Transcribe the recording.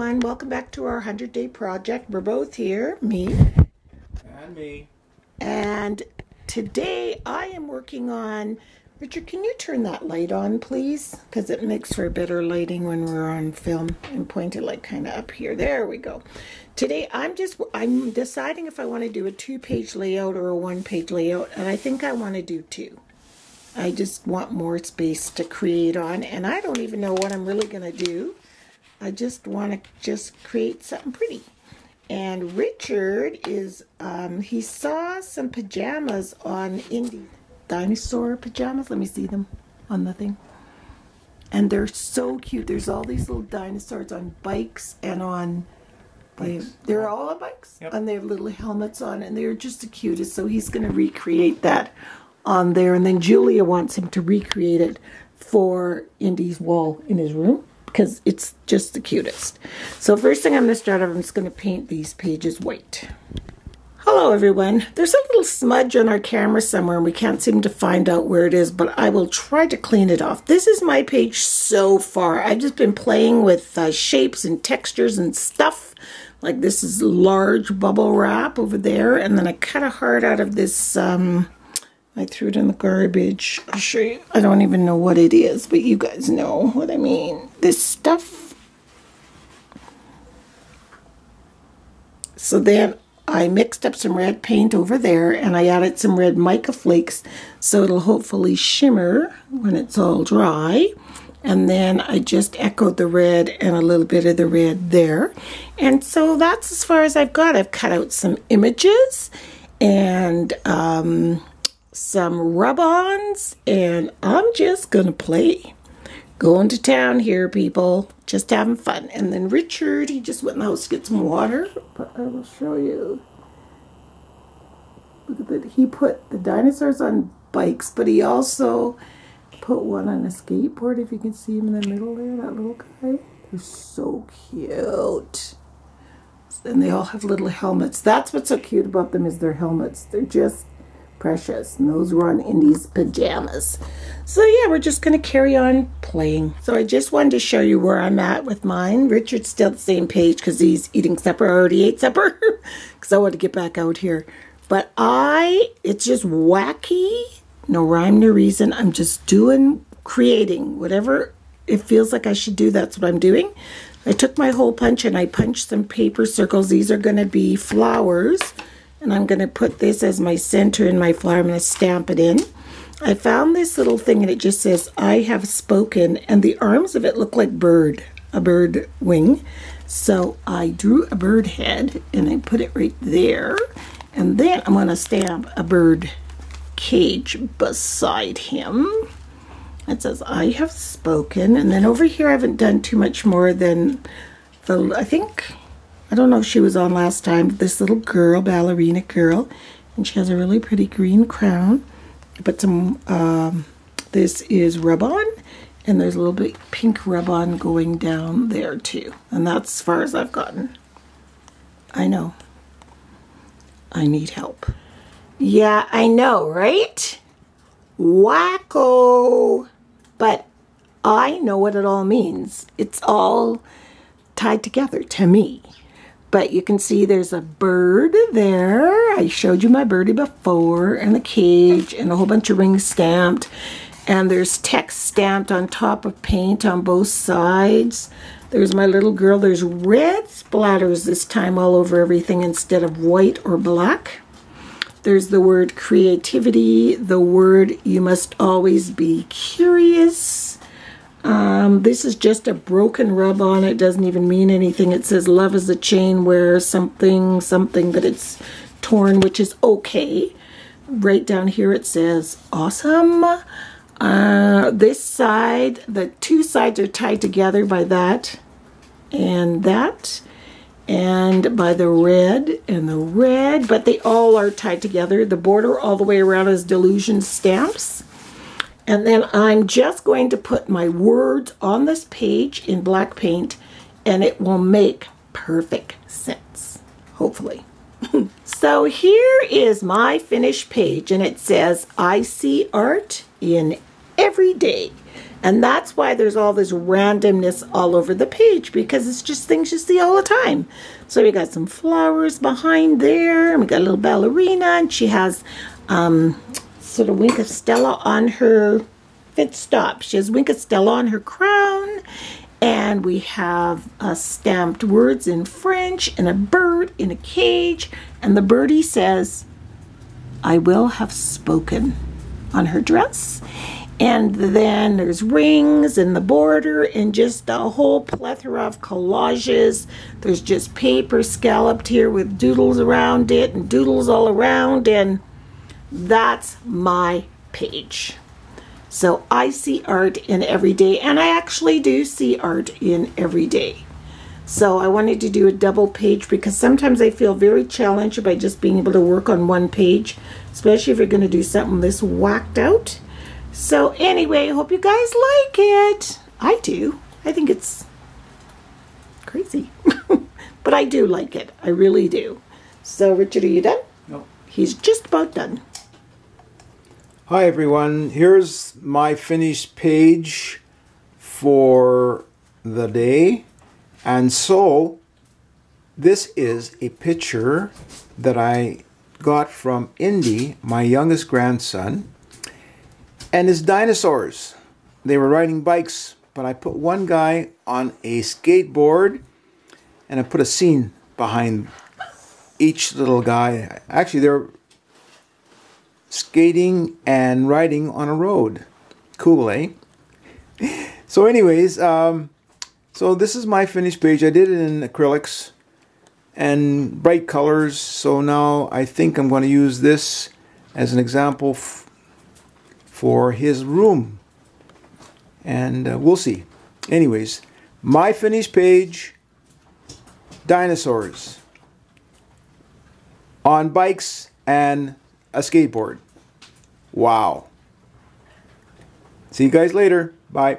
everyone. Welcome back to our 100 day project. We're both here, me And me. and today I am working on. Richard, can you turn that light on, please? Because it makes for better lighting when we're on film and point it like kind of up here. There we go. Today I'm just I'm deciding if I want to do a two page layout or a one page layout, and I think I want to do two. I just want more space to create on, and I don't even know what I'm really going to do. I just want to just create something pretty. And Richard is, um, he saw some pajamas on Indy. Dinosaur pajamas. Let me see them on the thing. And they're so cute. There's all these little dinosaurs on bikes and on. They, they're all on bikes. Yep. And they have little helmets on, and they're just the cutest. So he's going to recreate that on there. And then Julia wants him to recreate it for Indy's wall in his room because it's just the cutest. So first thing I'm going to start off, I'm just going to paint these pages white. Hello everyone. There's a little smudge on our camera somewhere and we can't seem to find out where it is, but I will try to clean it off. This is my page so far. I've just been playing with uh, shapes and textures and stuff. Like this is large bubble wrap over there and then I cut a heart out of this um, I threw it in the garbage. I'll show you. I don't even know what it is, but you guys know what I mean. This stuff. So then I mixed up some red paint over there and I added some red mica flakes so it'll hopefully shimmer when it's all dry. And then I just echoed the red and a little bit of the red there. And so that's as far as I've got. I've cut out some images and um, some rub-ons and I'm just gonna play. Going to town here, people. Just having fun. And then Richard, he just went in the house to get some water. But I will show you. Look at that. He put the dinosaurs on bikes, but he also put one on a skateboard, if you can see him in the middle there, that little guy. They're so cute. And they all have little helmets. That's what's so cute about them is their helmets. They're just precious. And those were on Indy's pajamas. So yeah, we're just going to carry on playing. So I just wanted to show you where I'm at with mine. Richard's still the same page because he's eating supper. I already ate supper because I want to get back out here. But I, it's just wacky. No rhyme, no reason. I'm just doing, creating whatever it feels like I should do. That's what I'm doing. I took my hole punch and I punched some paper circles. These are going to be flowers. And I'm going to put this as my center in my flower. I'm going to stamp it in. I found this little thing and it just says, I have spoken. And the arms of it look like bird, a bird wing. So I drew a bird head and I put it right there. And then I'm going to stamp a bird cage beside him. It says, I have spoken. And then over here, I haven't done too much more than the, I think, I don't know if she was on last time, but this little girl, ballerina girl. And she has a really pretty green crown. I put some, um, this is rub-on. And there's a little bit pink rub-on going down there too. And that's as far as I've gotten. I know. I need help. Yeah, I know, right? Wacko. But I know what it all means. It's all tied together to me. But you can see there's a bird there. I showed you my birdie before, and the cage, and a whole bunch of rings stamped. And there's text stamped on top of paint on both sides. There's my little girl. There's red splatters this time all over everything instead of white or black. There's the word creativity, the word you must always be curious. Um, this is just a broken rub on. It doesn't even mean anything. It says love is a chain where something, something, but it's torn, which is okay. Right down here it says awesome. Uh, this side, the two sides are tied together by that and that and by the red and the red, but they all are tied together. The border all the way around is Dylusion stamps. And then I'm just going to put my words on this page in black paint and it will make perfect sense, hopefully. so here is my finished page and it says, I see art in every day. And that's why there's all this randomness all over the page because it's just things you see all the time. So we got some flowers behind there, and we got a little ballerina, and she has um, sort of Wink of Stella on her fit stop. She has Wink of Stella on her crown, and we have uh, stamped words in French and a bird in a cage, and the birdie says, I will have spoken on her dress. And then there's rings and the border and just a whole plethora of collages. There's just paper scalloped here with doodles around it and doodles all around. And that's my page. So I see art in every day, and I actually do see art in every day. So I wanted to do a double page because sometimes I feel very challenged by just being able to work on one page, especially if you're going to do something this whacked out. So anyway, hope you guys like it. I do. I think it's crazy. but I do like it. I really do. So Richard, are you done? No. He's just about done. Hi everyone, here's my finished page for the day. And so, this is a picture that I got from Indy, my youngest grandson, and his dinosaurs. They were riding bikes, but I put one guy on a skateboard and I put a scene behind each little guy. Actually, they're skating and riding on a road. Cool, eh? So anyways, um, so this is my finished page. I did it in acrylics and bright colors. So now I think I'm going to use this as an example for his room. And uh, we'll see. Anyways, my finished page, dinosaurs on bikes and a skateboard. Wow. See you guys later. Bye.